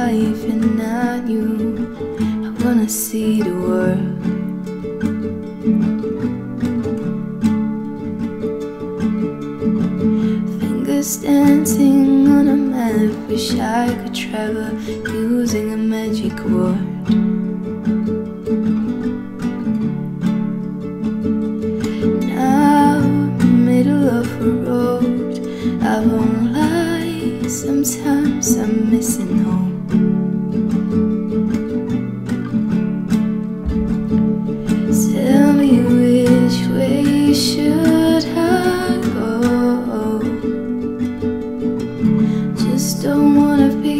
25 and not you. I wanna see the world. Fingers dancing on a map. Wish I could travel using a magic word. Now, in the middle of a road, I won't lie. Sometimes I'm missing home. Wanna be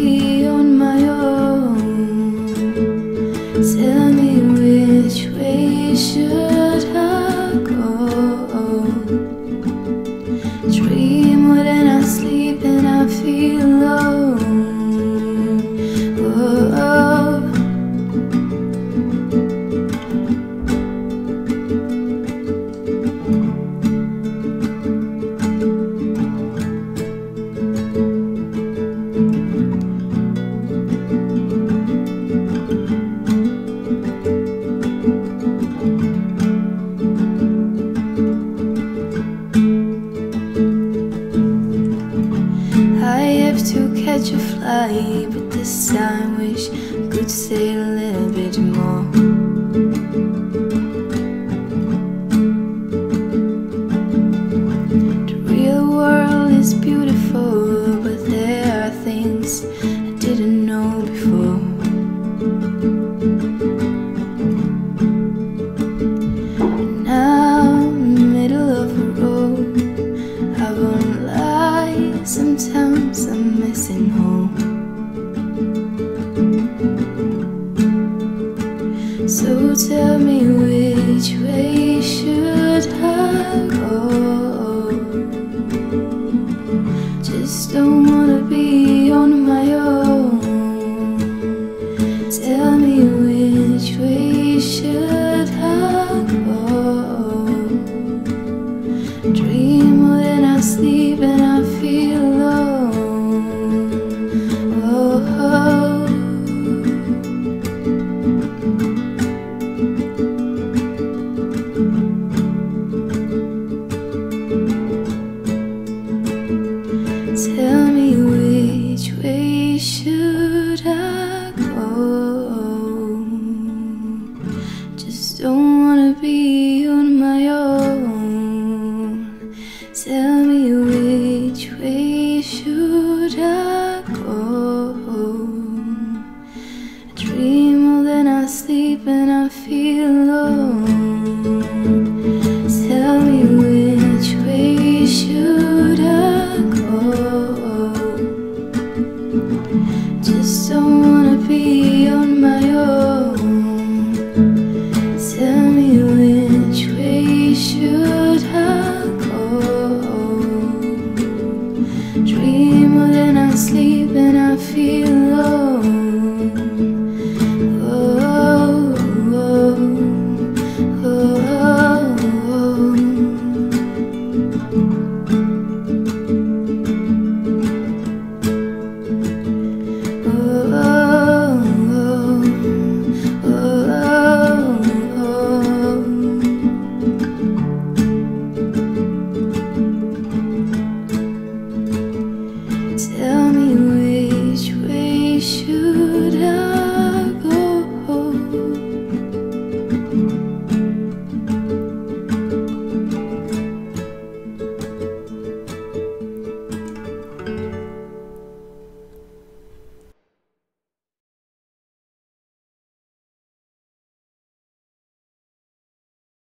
To catch a flight, but this time wish I could say a little bit more. So tell me which way should I go? Just don't Tell me which way should I go. I dream more than I sleep and I feel